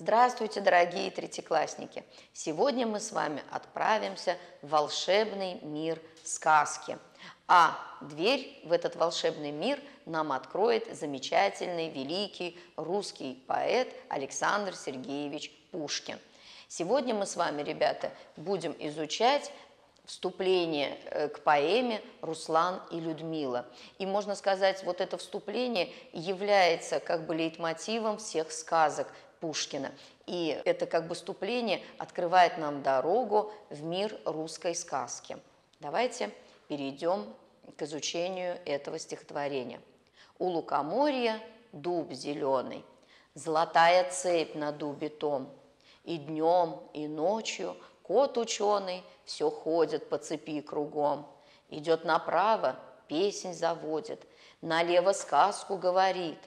Здравствуйте, дорогие третьеклассники! Сегодня мы с вами отправимся в волшебный мир сказки. А дверь в этот волшебный мир нам откроет замечательный, великий русский поэт Александр Сергеевич Пушкин. Сегодня мы с вами, ребята, будем изучать вступление э, к поэме «Руслан и Людмила». И можно сказать, вот это вступление является как бы лейтмотивом всех сказок Пушкина. И это как бы вступление открывает нам дорогу в мир русской сказки. Давайте перейдем к изучению этого стихотворения. «У лукоморья дуб зеленый, золотая цепь на дубе том, и днем, и ночью – Кот ученый все ходит по цепи кругом. Идет направо, песнь заводит, налево сказку говорит.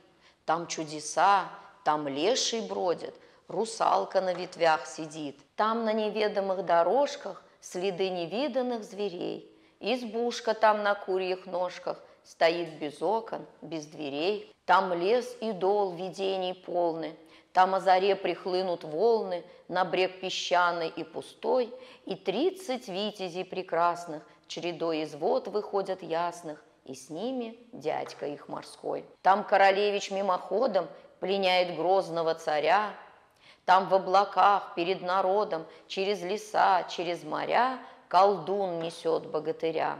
Там чудеса, там леший бродит, русалка на ветвях сидит. Там на неведомых дорожках следы невиданных зверей. Избушка там на курьих ножках стоит без окон, без дверей. Там лес и дол видений полны, там о заре прихлынут волны на брег песчаный и пустой, И тридцать витязей прекрасных чередой из вод выходят ясных, И с ними дядька их морской. Там королевич мимоходом пленяет грозного царя, Там в облаках перед народом через леса, через моря Колдун несет богатыря.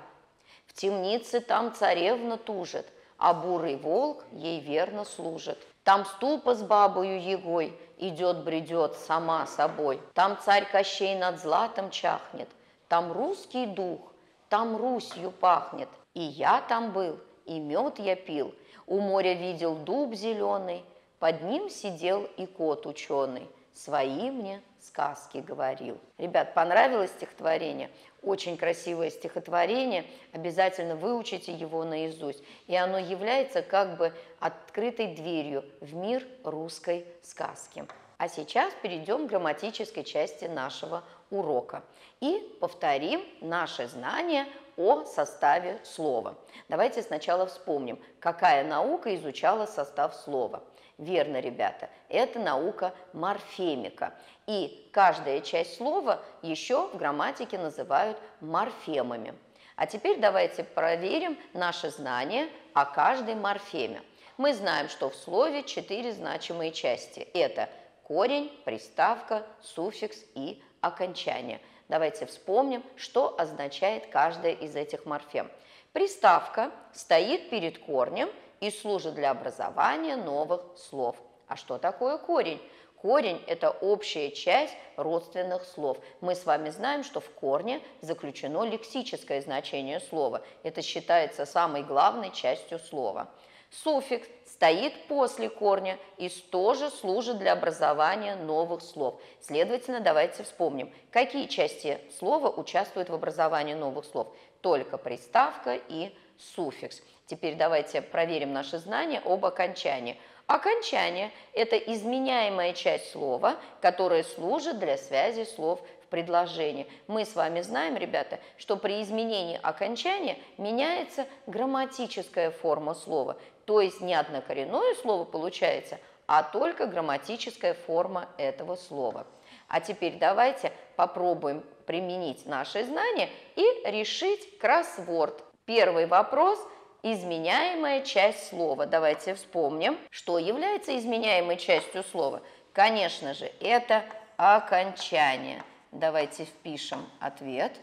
В темнице там царевна тужит, А бурый волк ей верно служит. Там ступа с бабою Егой идет-бредет сама собой. Там царь Кощей над златом чахнет. Там русский дух, там Русью пахнет. И я там был, и мед я пил. У моря видел дуб зеленый, под ним сидел и кот ученый. Свои мне сказки говорил. Ребят, понравилось стихотворение? Очень красивое стихотворение, обязательно выучите его наизусть. И оно является как бы открытой дверью в мир русской сказки. А сейчас перейдем к грамматической части нашего урока и повторим наши знания о составе слова. Давайте сначала вспомним, какая наука изучала состав слова – Верно, ребята, это наука морфемика. И каждая часть слова еще в грамматике называют морфемами. А теперь давайте проверим наши знания о каждой морфеме. Мы знаем, что в слове четыре значимые части. Это корень, приставка, суффикс и окончание. Давайте вспомним, что означает каждая из этих морфем. Приставка стоит перед корнем – и служит для образования новых слов. А что такое корень? Корень – это общая часть родственных слов. Мы с вами знаем, что в корне заключено лексическое значение слова. Это считается самой главной частью слова. Суффикс стоит после корня и тоже служит для образования новых слов. Следовательно, давайте вспомним, какие части слова участвуют в образовании новых слов. Только приставка и суффикс. Теперь давайте проверим наши знания об окончании. Окончание – это изменяемая часть слова, которая служит для связи слов в предложении. Мы с вами знаем, ребята, что при изменении окончания меняется грамматическая форма слова. То есть не однокоренное слово получается, а только грамматическая форма этого слова. А теперь давайте попробуем применить наши знания и решить кроссворд. Первый вопрос – изменяемая часть слова. Давайте вспомним, что является изменяемой частью слова. Конечно же, это окончание. Давайте впишем ответ.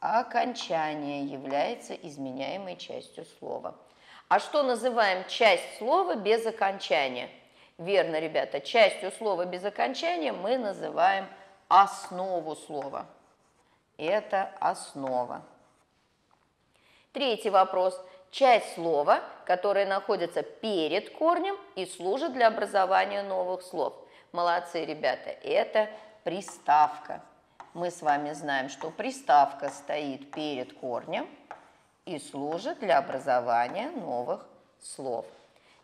Окончание является изменяемой частью слова. А что называем часть слова без окончания? Верно, ребята, частью слова без окончания мы называем основу слова. Это основа. Третий вопрос. Часть слова, которая находится перед корнем и служит для образования новых слов. Молодцы, ребята, это приставка. Мы с вами знаем, что приставка стоит перед корнем и служит для образования новых слов.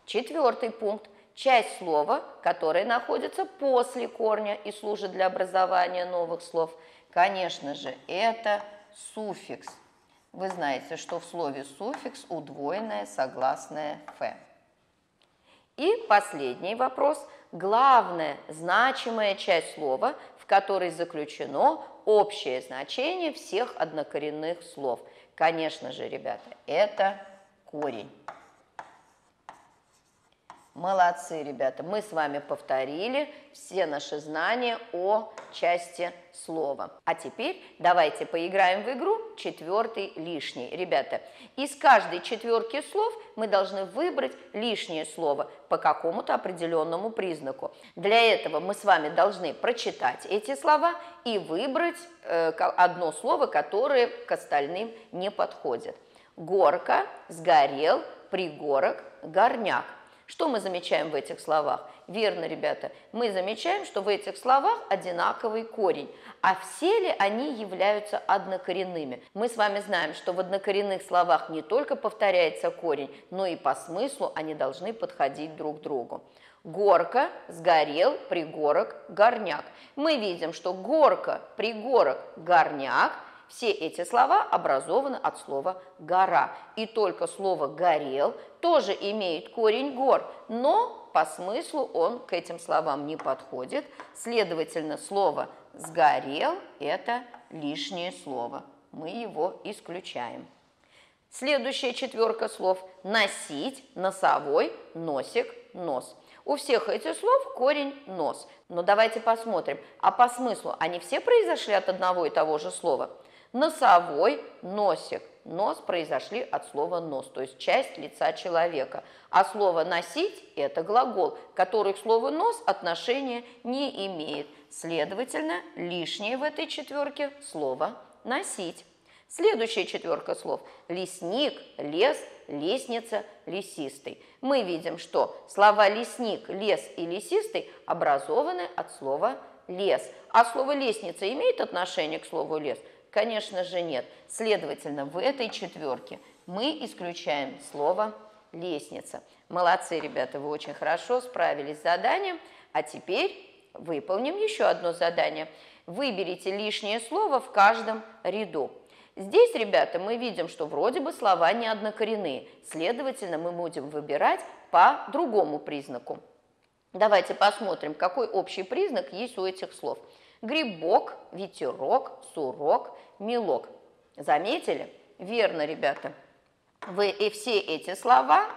Четвертый пункт. Часть слова, которая находится после корня и служит для образования новых слов. Конечно же, это суффикс. Вы знаете, что в слове суффикс удвоенное согласное «ф». И последний вопрос. главная, значимая часть слова, в которой заключено общее значение всех однокоренных слов. Конечно же, ребята, это корень. Молодцы, ребята. Мы с вами повторили все наши знания о части слова. А теперь давайте поиграем в игру четвертый лишний. Ребята, из каждой четверки слов мы должны выбрать лишнее слово по какому-то определенному признаку. Для этого мы с вами должны прочитать эти слова и выбрать э, одно слово, которое к остальным не подходит. Горка, сгорел, пригорок, горняк – что мы замечаем в этих словах? Верно, ребята, мы замечаем, что в этих словах одинаковый корень, а все ли они являются однокоренными? Мы с вами знаем, что в однокоренных словах не только повторяется корень, но и по смыслу они должны подходить друг к другу. Горка, сгорел, пригорок, горняк. Мы видим, что горка, пригорок, горняк – все эти слова образованы от слова «гора». И только слово «горел» тоже имеет корень «гор», но по смыслу он к этим словам не подходит. Следовательно, слово «сгорел» – это лишнее слово. Мы его исключаем. Следующая четверка слов – носить, носовой, носик, нос. У всех этих слов корень «нос». Но давайте посмотрим, а по смыслу они все произошли от одного и того же слова – Носовой, носик. Нос произошли от слова нос, то есть часть лица человека. А слово носить – это глагол, который к слову нос отношения не имеет. Следовательно, лишнее в этой четверке слово носить. Следующая четверка слов – лесник, лес, лестница, лесистый. Мы видим, что слова лесник, лес и лесистый образованы от слова лес. А слово лестница имеет отношение к слову лес – Конечно же нет. Следовательно, в этой четверке мы исключаем слово «лестница». Молодцы, ребята, вы очень хорошо справились с заданием. А теперь выполним еще одно задание. Выберите лишнее слово в каждом ряду. Здесь, ребята, мы видим, что вроде бы слова не однокоренные. Следовательно, мы будем выбирать по другому признаку. Давайте посмотрим, какой общий признак есть у этих слов – Грибок, ветерок, сурок, мелок. Заметили? Верно, ребята. Вы и все эти слова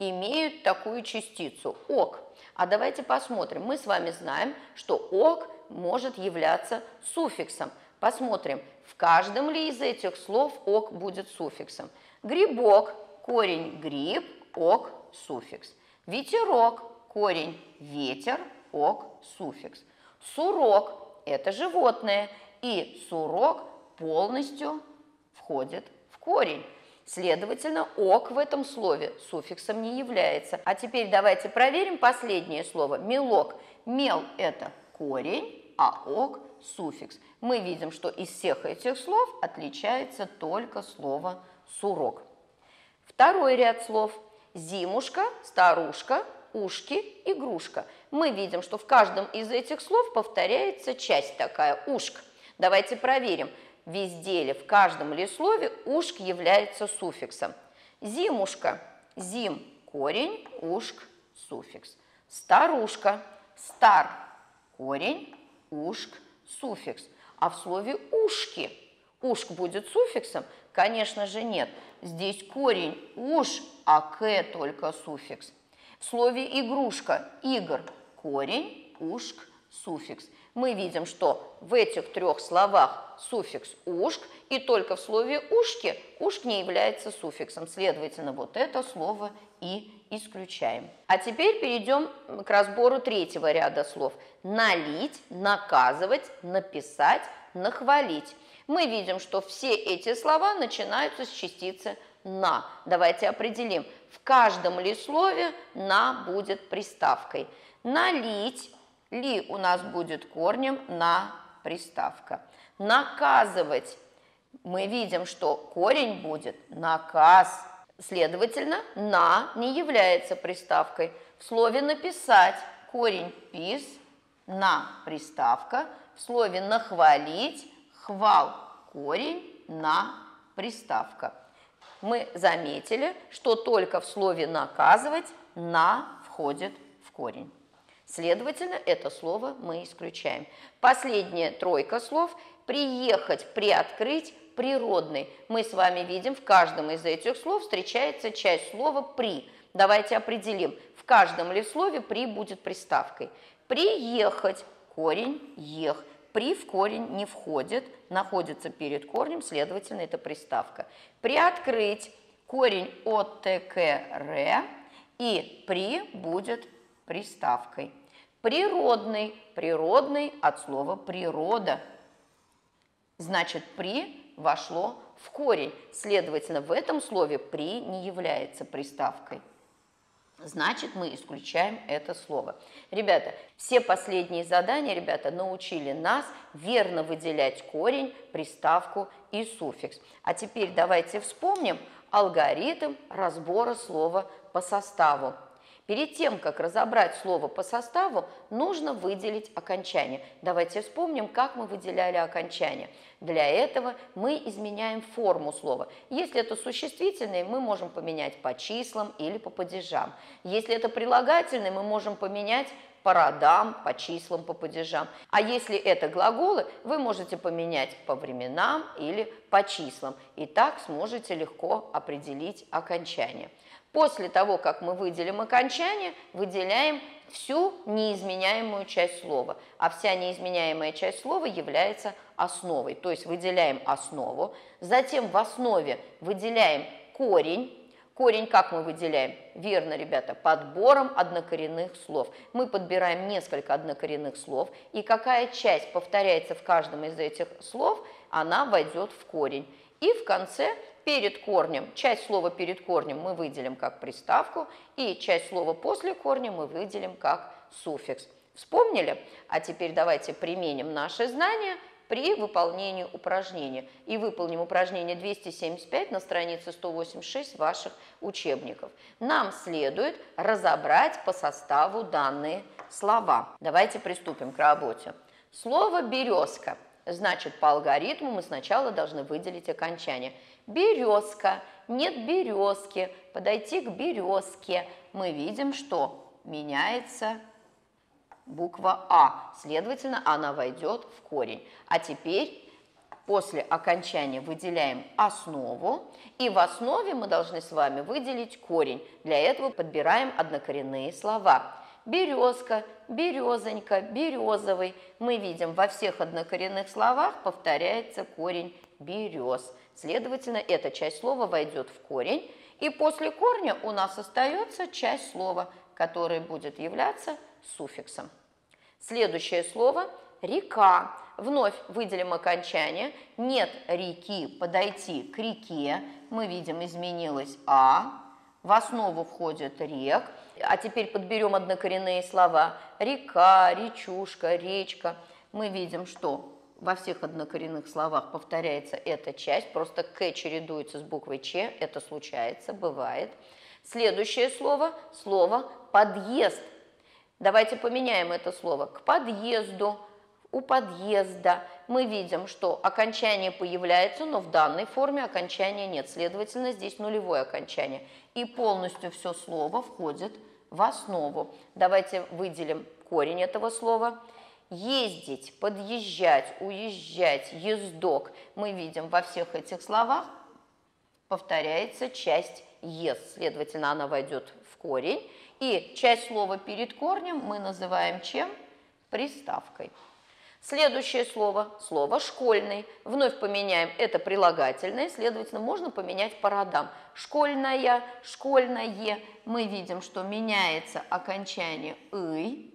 имеют такую частицу «ок». А давайте посмотрим. Мы с вами знаем, что «ок» может являться суффиксом. Посмотрим, в каждом ли из этих слов «ок» будет суффиксом. Грибок, корень «гриб», «ок», суффикс. Ветерок, корень «ветер», «ок», суффикс. Сурок, это животное, и сурок полностью входит в корень. Следовательно, ок в этом слове суффиксом не является. А теперь давайте проверим последнее слово. Мелок. Мел – это корень, а ок – суффикс. Мы видим, что из всех этих слов отличается только слово сурок. Второй ряд слов. Зимушка, старушка, ушки, игрушка. Мы видим, что в каждом из этих слов повторяется часть такая, ушк. Давайте проверим, везде ли, в каждом ли слове ушк является суффиксом. Зимушка, зим, корень, ушк, суффикс. Старушка, стар, корень, ушк, суффикс. А в слове ушки, ушк будет суффиксом? Конечно же нет. Здесь корень уж, а к только суффикс. В слове «игрушка» – «игр» – корень, «ушк» – суффикс. Мы видим, что в этих трех словах суффикс «ушк», и только в слове «ушки» «ушк» не является суффиксом. Следовательно, вот это слово и исключаем. А теперь перейдем к разбору третьего ряда слов. Налить, наказывать, написать, нахвалить. Мы видим, что все эти слова начинаются с частицы «на». Давайте определим – в каждом ли слове «на» будет приставкой. Налить, ли у нас будет корнем на приставка. Наказывать, мы видим, что корень будет наказ. Следовательно, на не является приставкой. В слове написать корень пис, на приставка. В слове нахвалить, хвал, корень на приставка мы заметили, что только в слове «наказывать» «на» входит в корень. Следовательно, это слово мы исключаем. Последняя тройка слов – приехать, приоткрыть, природный. Мы с вами видим, в каждом из этих слов встречается часть слова «при». Давайте определим, в каждом ли слове «при» будет приставкой. Приехать – корень «ех». «При» в корень не входит, находится перед корнем, следовательно, это приставка. Приоткрыть – корень от ТКР, и «при» будет приставкой. Природный, природный от слова природа. Значит, при вошло в корень. Следовательно, в этом слове при не является приставкой. Значит, мы исключаем это слово. Ребята, все последние задания, ребята, научили нас верно выделять корень, приставку и суффикс. А теперь давайте вспомним алгоритм разбора слова по составу. Перед тем, как разобрать слово по составу, нужно выделить окончание. Давайте вспомним, как мы выделяли окончание. Для этого мы изменяем форму слова. Если это существительное, мы можем поменять по числам или по падежам. Если это прилагательное, мы можем поменять по родам, по числам, по падежам. А если это глаголы, вы можете поменять по временам или по числам. И так сможете легко определить окончание. После того, как мы выделим окончание, выделяем всю неизменяемую часть слова. А вся неизменяемая часть слова является основой. То есть выделяем основу, затем в основе выделяем корень. Корень как мы выделяем? Верно, ребята, подбором однокоренных слов. Мы подбираем несколько однокоренных слов, и какая часть повторяется в каждом из этих слов, она войдет в корень. И в конце перед корнем, часть слова перед корнем мы выделим как приставку, и часть слова после корня мы выделим как суффикс. Вспомнили? А теперь давайте применим наши знания при выполнении упражнения. И выполним упражнение 275 на странице 186 ваших учебников. Нам следует разобрать по составу данные слова. Давайте приступим к работе. Слово «березка». Значит, по алгоритму мы сначала должны выделить окончание – березка, нет березки, подойти к березке. Мы видим, что меняется буква А, следовательно, она войдет в корень. А теперь после окончания выделяем основу, и в основе мы должны с вами выделить корень. Для этого подбираем однокоренные слова. Березка, березонька, березовый. Мы видим, во всех однокоренных словах повторяется корень берез. Следовательно, эта часть слова войдет в корень, и после корня у нас остается часть слова, которая будет являться суффиксом. Следующее слово – река. Вновь выделим окончание. Нет реки, подойти к реке. Мы видим, изменилось «а». В основу входит рек. А теперь подберем однокоренные слова. Река, речушка, речка. Мы видим, что во всех однокоренных словах повторяется эта часть, просто «к» чередуется с буквой «ч», это случается, бывает. Следующее слово – слово «подъезд». Давайте поменяем это слово. К подъезду, у подъезда мы видим, что окончание появляется, но в данной форме окончания нет. Следовательно, здесь нулевое окончание. И полностью все слово входит в основу. Давайте выделим корень этого слова – ездить, подъезжать, уезжать, ездок, мы видим во всех этих словах повторяется часть «ес», следовательно, она войдет в корень, и часть слова перед корнем мы называем чем? Приставкой. Следующее слово, слово «школьный». Вновь поменяем это прилагательное, следовательно, можно поменять по родам. Школьная, школьное. Мы видим, что меняется окончание «ый»,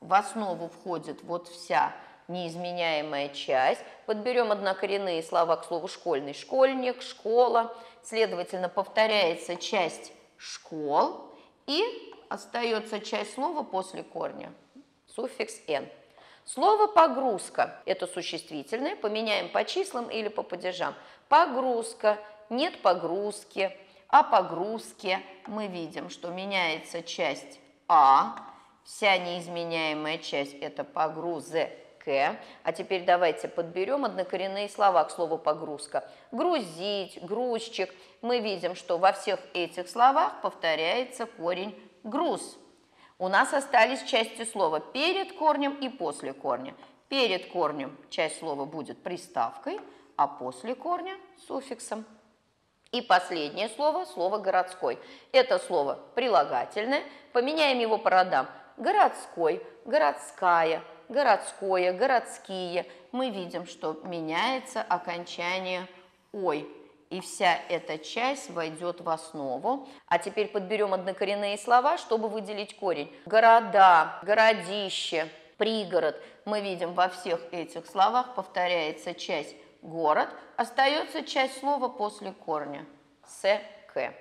в основу входит вот вся неизменяемая часть. Подберем однокоренные слова к слову школьный. Школьник, школа. Следовательно, повторяется часть школ и остается часть слова после корня. Суффикс «н». Слово «погрузка» – это существительное, поменяем по числам или по падежам. Погрузка, нет погрузки, а погрузке мы видим, что меняется часть «а», Вся неизменяемая часть – это погрузка. А теперь давайте подберем однокоренные слова к слову «погрузка». Грузить, грузчик. Мы видим, что во всех этих словах повторяется корень «груз». У нас остались части слова перед корнем и после корня. Перед корнем часть слова будет приставкой, а после корня – суффиксом. И последнее слово – слово «городской». Это слово прилагательное. Поменяем его по родам. Городской, городская, городское, городские. Мы видим, что меняется окончание «ой». И вся эта часть войдет в основу. А теперь подберем однокоренные слова, чтобы выделить корень. Города, городище, пригород. Мы видим во всех этих словах повторяется часть город, остается часть слова после корня. С, К.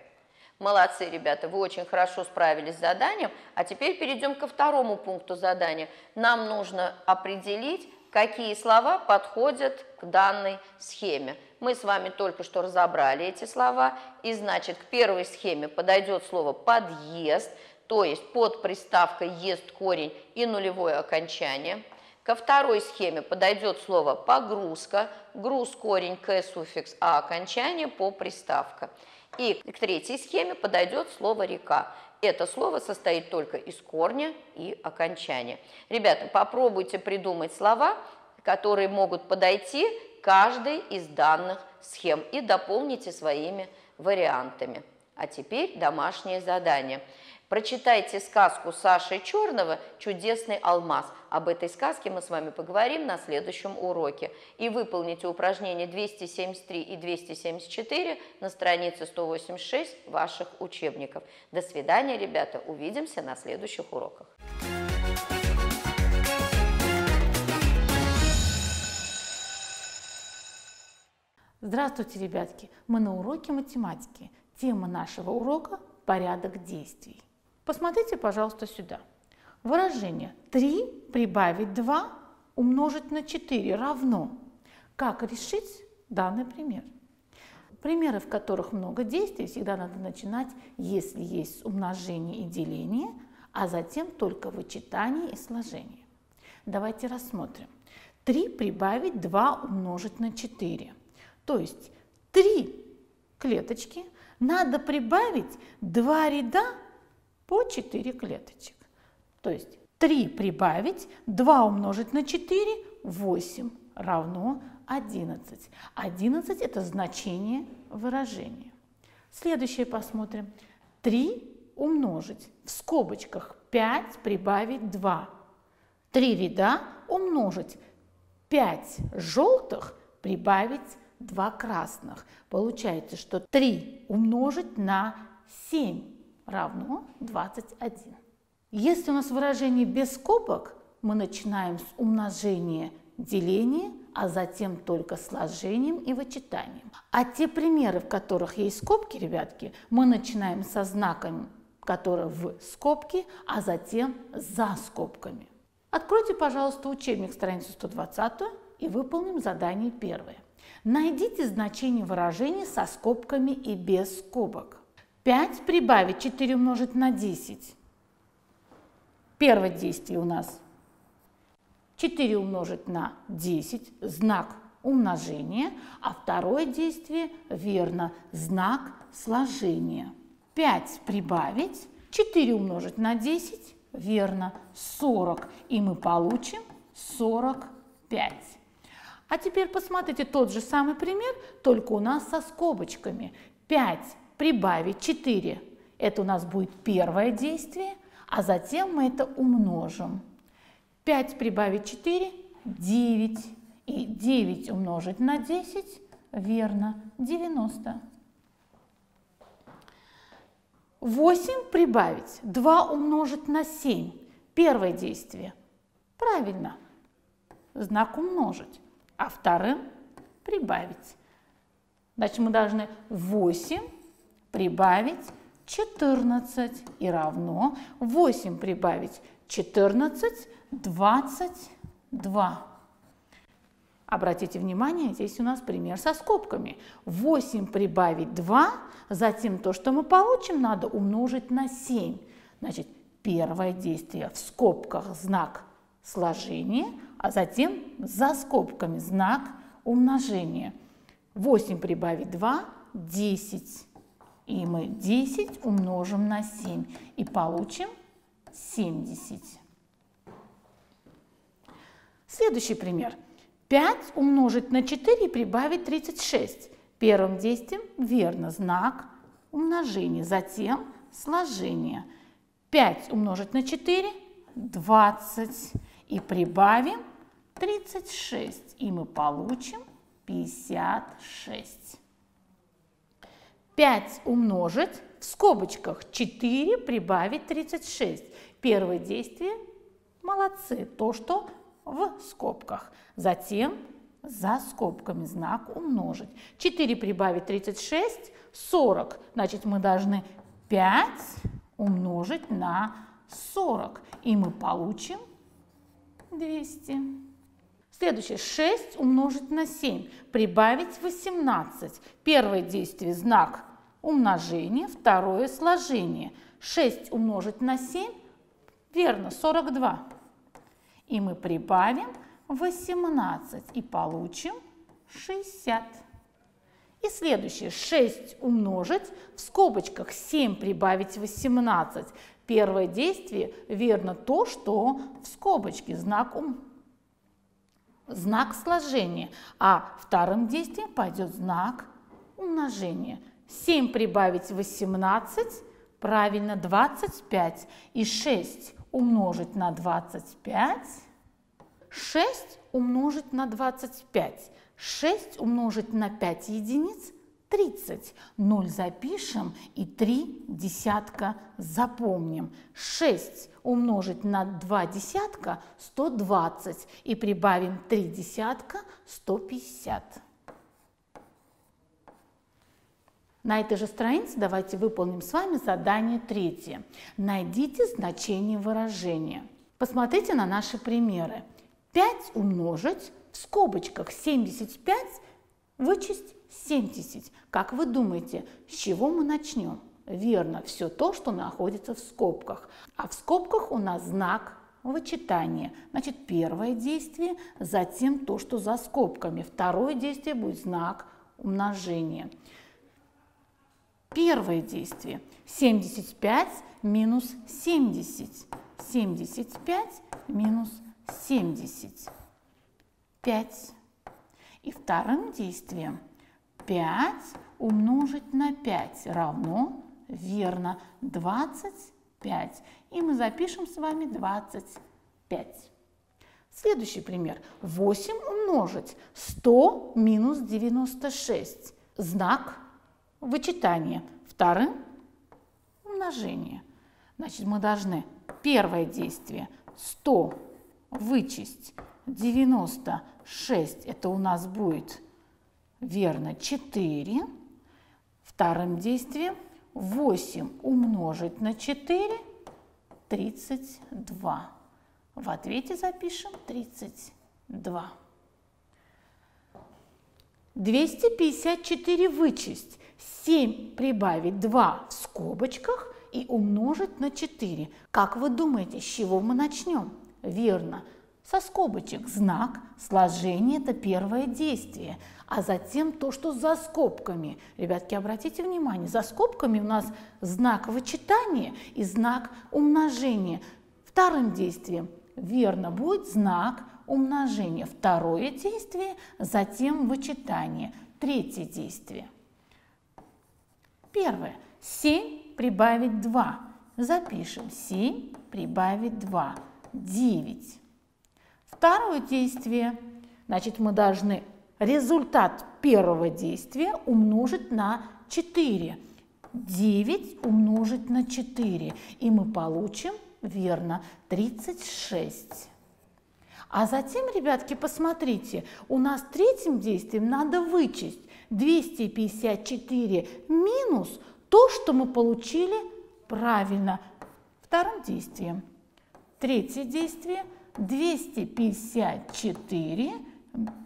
Молодцы, ребята, вы очень хорошо справились с заданием. А теперь перейдем ко второму пункту задания. Нам нужно определить, какие слова подходят к данной схеме. Мы с вами только что разобрали эти слова, и значит к первой схеме подойдет слово «подъезд», то есть под приставкой «ест» корень и нулевое окончание. Ко второй схеме подойдет слово «погрузка», груз корень «к» суффикс, а окончание по приставка. И к третьей схеме подойдет слово «река». Это слово состоит только из корня и окончания. Ребята, попробуйте придумать слова, которые могут подойти каждой из данных схем и дополните своими вариантами. А теперь домашнее задание – Прочитайте сказку Саши Черного «Чудесный алмаз». Об этой сказке мы с вами поговорим на следующем уроке. И выполните упражнения 273 и 274 на странице 186 ваших учебников. До свидания, ребята. Увидимся на следующих уроках. Здравствуйте, ребятки! Мы на уроке математики. Тема нашего урока – порядок действий. Посмотрите, пожалуйста, сюда. Выражение 3 прибавить 2 умножить на 4 равно. Как решить данный пример? Примеры, в которых много действий, всегда надо начинать, если есть умножение и деление, а затем только вычитание и сложение. Давайте рассмотрим. 3 прибавить 2 умножить на 4. То есть 3 клеточки надо прибавить 2 ряда по 4 клеточек. То есть 3 прибавить, 2 умножить на 4, 8 равно 11. 11 – это значение выражения. Следующее посмотрим. 3 умножить в скобочках 5 прибавить 2. 3 ряда умножить 5 желтых прибавить 2 красных. Получается, что 3 умножить на 7 равно 21. Если у нас выражение без скобок, мы начинаем с умножения деления, а затем только сложением и вычитанием. А те примеры, в которых есть скобки, ребятки, мы начинаем со знаком, который в скобке, а затем за скобками. Откройте, пожалуйста, учебник страницу 120 и выполним задание первое. Найдите значение выражений со скобками и без скобок. 5 прибавить 4 умножить на 10. Первое действие у нас 4 умножить на 10, знак умножения, а второе действие, верно, знак сложения. 5 прибавить, 4 умножить на 10, верно, 40, и мы получим 45. А теперь посмотрите тот же самый пример, только у нас со скобочками. 5 прибавить 4. Это у нас будет первое действие, а затем мы это умножим. 5 прибавить 4 – 9. И 9 умножить на 10 – верно, 90. 8 прибавить, 2 умножить на 7. Первое действие. Правильно, знак умножить, а вторым прибавить. Значит, мы должны 8 прибавить 14 и равно 8 прибавить 14, 22. Обратите внимание, здесь у нас пример со скобками. 8 прибавить 2, затем то, что мы получим, надо умножить на 7. Значит, первое действие в скобках знак сложения, а затем за скобками знак умножения. 8 прибавить 2 – 10. И мы 10 умножим на 7 и получим 70. Следующий пример. 5 умножить на 4 и прибавить 36. Первым действием верно знак умножения, затем сложение. 5 умножить на 4 – 20. И прибавим 36, и мы получим 56. 5 умножить в скобочках 4 прибавить 36. Первое действие – молодцы, то, что в скобках. Затем за скобками знак умножить. 4 прибавить 36 – 40. Значит, мы должны 5 умножить на 40. И мы получим 200. Следующее. 6 умножить на 7. Прибавить 18. Первое действие – знак умножения, второе – сложение. 6 умножить на 7 – верно, 42. И мы прибавим 18 и получим 60. И следующее. 6 умножить, в скобочках 7 прибавить 18. Первое действие верно то, что в скобочке знак, ум, знак сложения. А вторым действием пойдет знак умножения. 7 прибавить 18, правильно, 25. И 6 умножить на 25 6 умножить на 25. 6 умножить на 5 единиц – 30. 0 запишем и 3 десятка запомним. 6 умножить на 2 десятка – 120. И прибавим 3 десятка – 150. На этой же странице давайте выполним с вами задание третье. Найдите значение выражения. Посмотрите на наши примеры. 5 умножить, в скобочках 75, вычесть 70. Как вы думаете, с чего мы начнем? Верно, все то, что находится в скобках. А в скобках у нас знак вычитания. Значит, первое действие, затем то, что за скобками. Второе действие будет знак умножения. Первое действие. 75 минус 70. 75 минус 70. 5. И вторым действием 5 умножить на 5 равно, верно, 25. И мы запишем с вами 25. Следующий пример. 8 умножить 100 минус 96. Знак вычитания. Вторым умножение. Значит, мы должны первое действие 100 вычесть 96, это у нас будет верно 4. Вторым действием 8 умножить на 4 – 32. В ответе запишем 32. 254 вычесть. 7 прибавить 2 в скобочках и умножить на 4. Как вы думаете, с чего мы начнем? Верно. Со скобочек знак сложения – это первое действие, а затем то, что за скобками. Ребятки, обратите внимание, за скобками у нас знак вычитания и знак умножения. Вторым действием верно будет знак умножения. Второе действие, затем вычитание. Третье действие. Первое. 7 прибавить 2. Запишем. 7 прибавить 2. 9. Второе действие. Значит, мы должны результат первого действия умножить на 4. 9 умножить на 4. И мы получим, верно, 36. А затем, ребятки, посмотрите, у нас третьим действием надо вычесть 254 минус то, что мы получили правильно вторым действием. Третье действие 254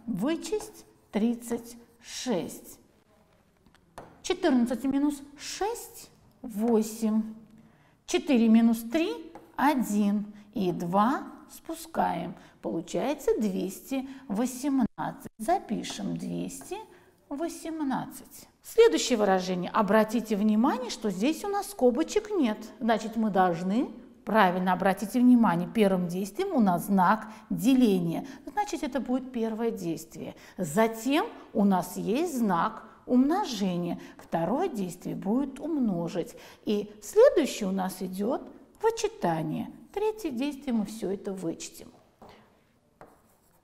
вычесть 36. 14 минус 6 – 8. 4 минус 3 – 1. И 2 спускаем. Получается 218. Запишем 218. Следующее выражение. Обратите внимание, что здесь у нас скобочек нет. Значит, мы должны Правильно, обратите внимание, первым действием у нас знак деления. Значит, это будет первое действие. Затем у нас есть знак умножения. Второе действие будет умножить. И следующее у нас идет вычитание. Третье действие мы все это вычтем.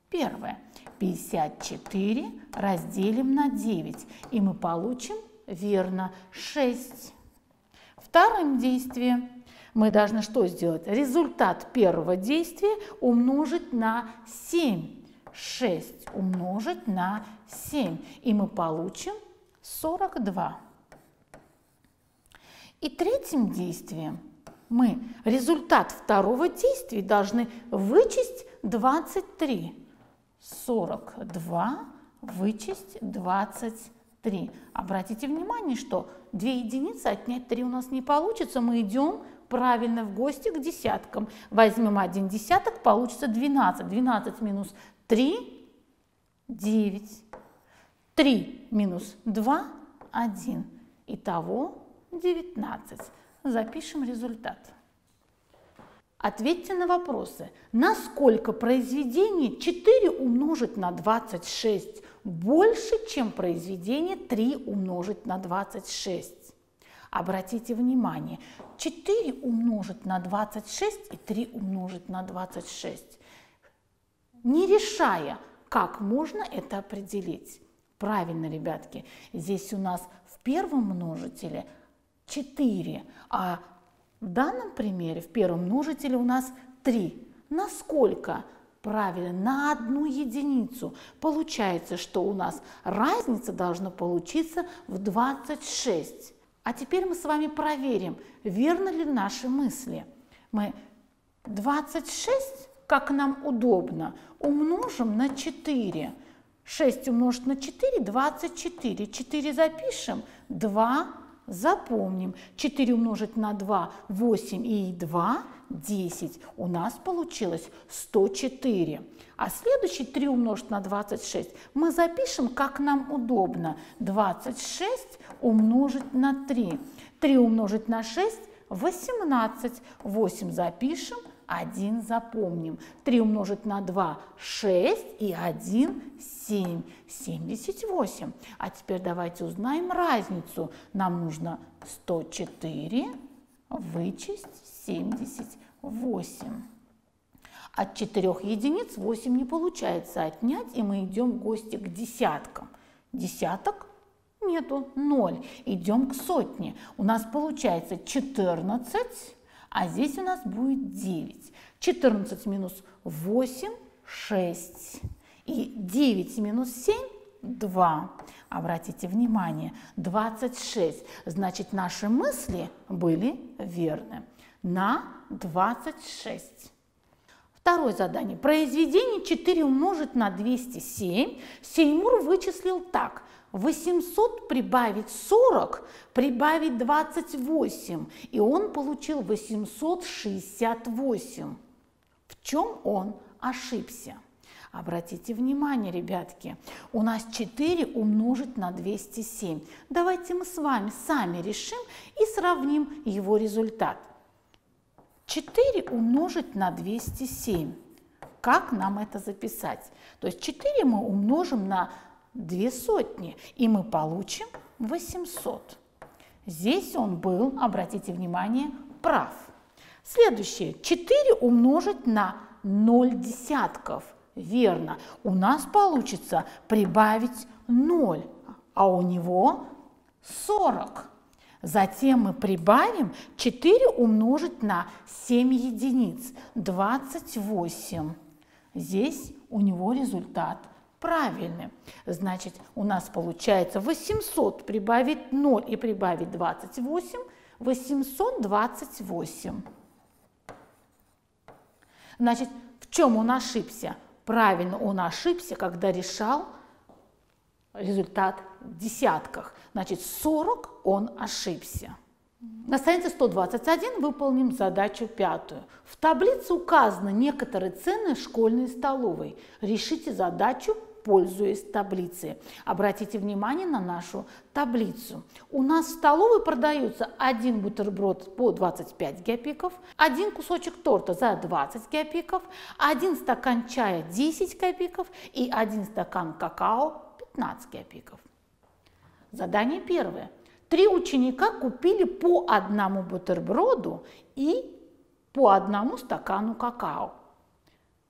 Первое. 54 разделим на 9, и мы получим, верно, 6. Вторым действием мы должны что сделать? Результат первого действия умножить на 7. 6 умножить на 7, и мы получим 42. И третьим действием мы результат второго действия должны вычесть 23. 42 вычесть 23. Обратите внимание, что 2 единицы отнять 3 у нас не получится. Мы идем правильно в гости к десяткам. Возьмем один десяток, получится 12. 12 минус 3 – 9. 3 минус 2 – 1. Итого 19. Запишем результат. Ответьте на вопросы. Насколько произведение 4 умножить на 26 больше, чем произведение 3 умножить на 26? Обратите внимание, 4 умножить на 26 и 3 умножить на 26. Не решая, как можно это определить. Правильно, ребятки, здесь у нас в первом множителе 4, а в данном примере в первом множителе у нас 3. Насколько? Правильно, на одну единицу. Получается, что у нас разница должна получиться в 26. А теперь мы с вами проверим, верно ли наши мысли. Мы 26, как нам удобно, умножим на 4. 6 умножить на 4 – 24. 4 запишем, 2 Запомним, 4 умножить на 2, 8 и 2, 10. У нас получилось 104. А следующий 3 умножить на 26 мы запишем, как нам удобно. 26 умножить на 3. 3 умножить на 6 – 18. 8 запишем, 1 запомним. 3 умножить на 2 – 6 и 1 – 7. 78. А теперь давайте узнаем разницу. Нам нужно 104 вычесть 78. От 4 единиц 8 не получается отнять, и мы идем в гости к десяткам. Десяток нету, 0. Идем к сотне. У нас получается 14 а здесь у нас будет 9. 14 минус 8 – 6. И 9 минус 7 – 2. Обратите внимание, 26. Значит, наши мысли были верны. На 26. Второе задание. Произведение 4 умножить на 207 Сеймур вычислил так. 800 прибавить 40, прибавить 28, и он получил 868. В чем он ошибся? Обратите внимание, ребятки, у нас 4 умножить на 207. Давайте мы с вами сами решим и сравним его результат. 4 умножить на 207. Как нам это записать? То есть 4 мы умножим на две сотни, и мы получим 800. Здесь он был, обратите внимание, прав. Следующее. 4 умножить на 0 десятков. Верно. У нас получится прибавить 0, а у него 40. Затем мы прибавим 4 умножить на 7 единиц. 28. Здесь у него результат правильны. Значит, у нас получается 800 прибавить 0 и прибавить 28, 828. Значит, в чем он ошибся? Правильно, он ошибся, когда решал результат в десятках. Значит, 40 он ошибся. На странице 121 выполним задачу пятую. В таблице указаны некоторые цены школьной столовой. Решите задачу пользуясь таблицей. Обратите внимание на нашу таблицу. У нас в столовой продается один бутерброд по 25 геопиков, один кусочек торта за 20 геопиков, один стакан чая 10 геопиков и один стакан какао 15 геопиков. Задание первое. Три ученика купили по одному бутерброду и по одному стакану какао.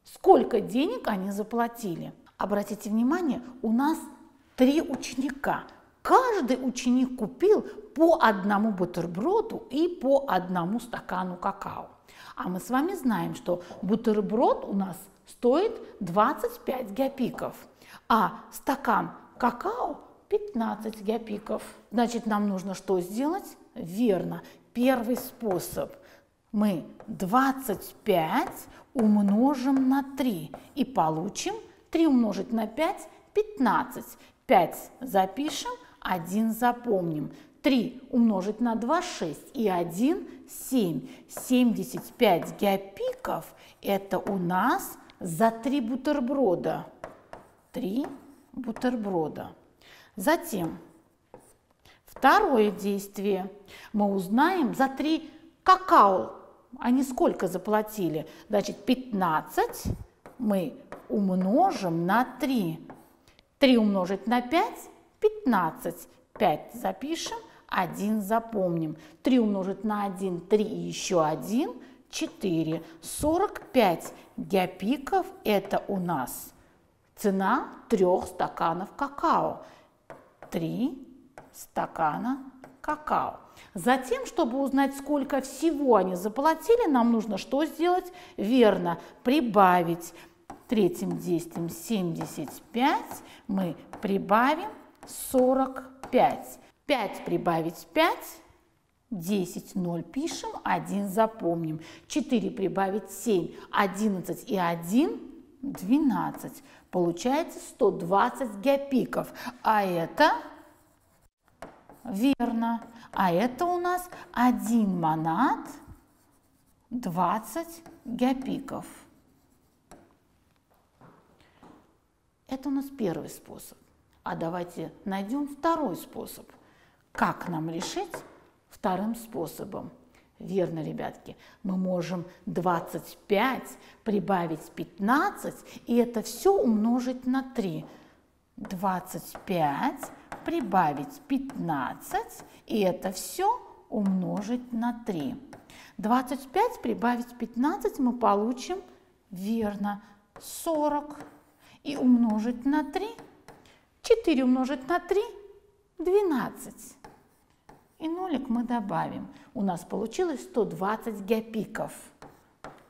Сколько денег они заплатили? Обратите внимание, у нас три ученика. Каждый ученик купил по одному бутерброду и по одному стакану какао. А мы с вами знаем, что бутерброд у нас стоит 25 геопиков, а стакан какао 15 геопиков. Значит, нам нужно что сделать? Верно, первый способ. Мы 25 умножим на 3 и получим 3 умножить на 5 – 15. 5 запишем, 1 запомним. 3 умножить на 2 – 6 и 1 – 7. 75 геопиков – это у нас за 3 бутерброда. 3 бутерброда. Затем второе действие. Мы узнаем за 3 какао они сколько заплатили? Значит, 15 мы умножим на 3. 3 умножить на 5 – 15. 5 запишем, 1 запомним. 3 умножить на 1 – 3 и еще 1 – 4. 45 геопиков – это у нас цена трех стаканов какао. 3 стакана какао. Затем, чтобы узнать, сколько всего они заплатили, нам нужно что сделать? Верно, прибавить третьим действием 75, мы прибавим 45. 5 прибавить 5, 10, 0 пишем, 1 запомним. 4 прибавить 7, 11 и 1, 12. Получается 120 геопиков. А это верно. А это у нас 1 монат 20 геопиков. Это у нас первый способ. А давайте найдем второй способ. Как нам решить вторым способом? Верно, ребятки, мы можем 25 прибавить 15, и это все умножить на 3. 25 прибавить 15, и это все умножить на 3. 25 прибавить 15 мы получим, верно, 40. И умножить на 3, 4 умножить на 3, 12. И нолик мы добавим. У нас получилось 120 геопиков.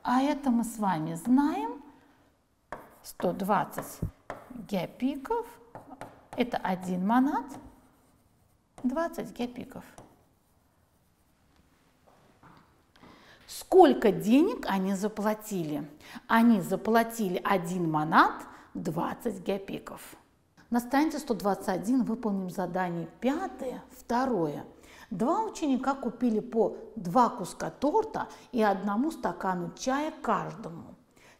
А это мы с вами знаем. 120 геопиков – это один монат, 20 геопиков. Сколько денег они заплатили? Они заплатили один монат, 20 геопиков. На странице 121 выполним задание пятое, второе. Два ученика купили по два куска торта и одному стакану чая каждому.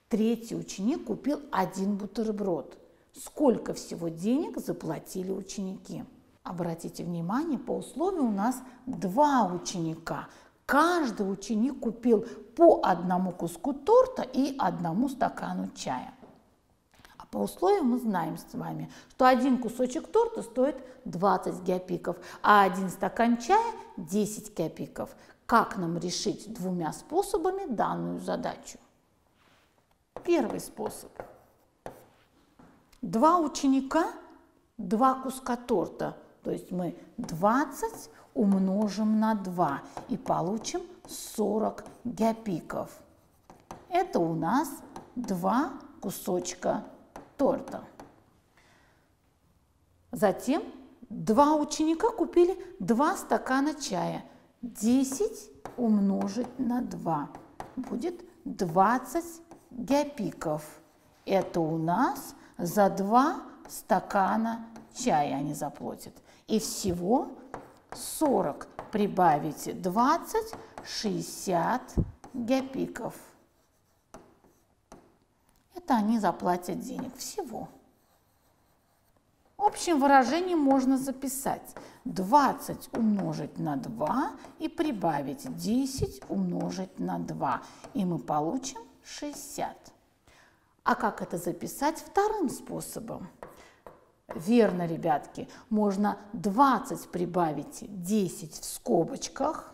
Третий ученик купил один бутерброд – сколько всего денег заплатили ученики. Обратите внимание, по условию у нас два ученика. Каждый ученик купил по одному куску торта и одному стакану чая. По условию мы знаем с вами, что один кусочек торта стоит 20 геопиков, а один стакан чая 10 геопиков. Как нам решить двумя способами данную задачу? Первый способ – Два ученика, два куска торта. То есть мы 20 умножим на 2 и получим 40 геопиков. Это у нас два кусочка торта. Затем два ученика купили два стакана чая. 10 умножить на 2 будет 20 геопиков. Это у нас за два стакана чая они заплатят. И всего 40 прибавите 20, 60 гепиков. Это они заплатят денег всего. Общим выражением можно записать 20 умножить на 2 и прибавить 10 умножить на 2. И мы получим 60. А как это записать вторым способом? Верно, ребятки, можно 20 прибавить 10 в скобочках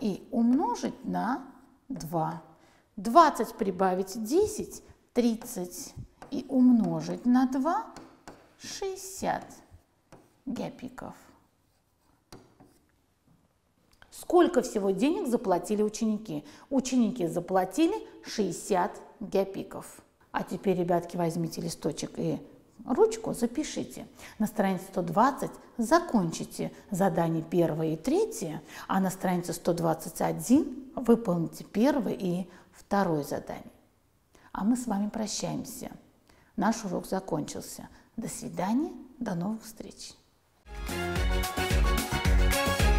и умножить на 2. 20 прибавить 10 – 30 и умножить на 2 – 60 гепиков. Сколько всего денег заплатили ученики? Ученики заплатили 60 гепиков. А теперь, ребятки, возьмите листочек и ручку, запишите. На странице 120 закончите задание первое и третье, а на странице 121 выполните первое и второе задание. А мы с вами прощаемся. Наш урок закончился. До свидания, до новых встреч. Thank you.